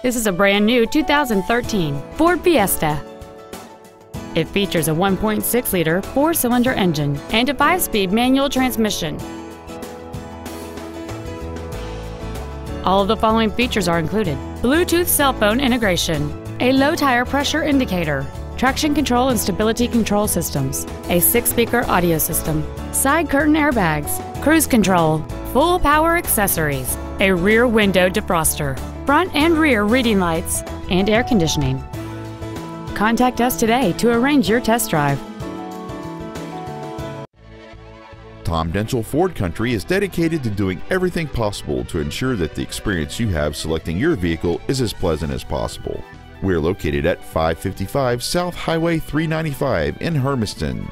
This is a brand new 2013 Ford Fiesta. It features a 1.6-liter four-cylinder engine and a five-speed manual transmission. All of the following features are included. Bluetooth cell phone integration, a low tire pressure indicator, traction control and stability control systems, a six-speaker audio system, side curtain airbags, cruise control, full power accessories, a rear window defroster, front and rear reading lights, and air conditioning. Contact us today to arrange your test drive. Tom Denchel Ford Country is dedicated to doing everything possible to ensure that the experience you have selecting your vehicle is as pleasant as possible. We're located at 555 South Highway 395 in Hermiston.